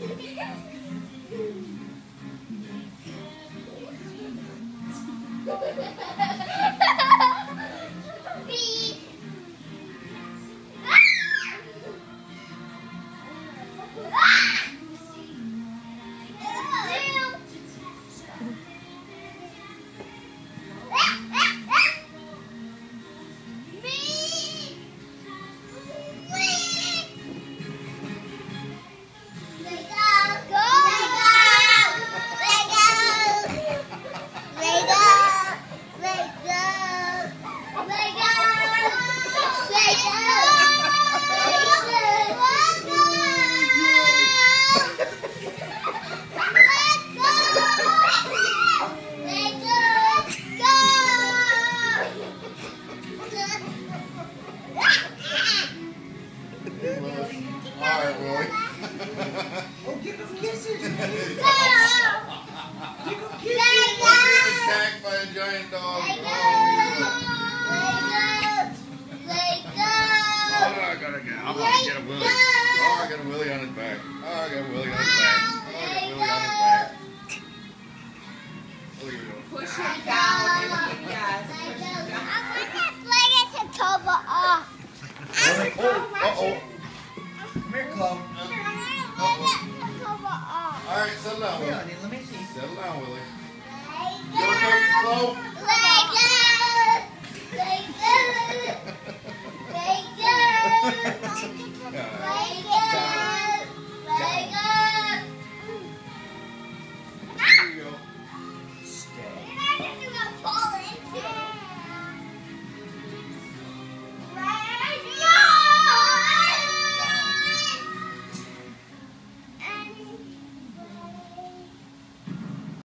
Ha ha ha ha! Attacked by a giant dog. Oh, Oh, I gotta get. I'm gonna get a Willie. Oh, I got a Willie on his back. Oh, I got a Willie on his back. Oh, I got a Willie on his back. Look at him. Push him down. Everything does. Push him down. Oh, uh-oh. Come here, Chloe. Alright, settle down, Willie. let me see. Settle down, Willie.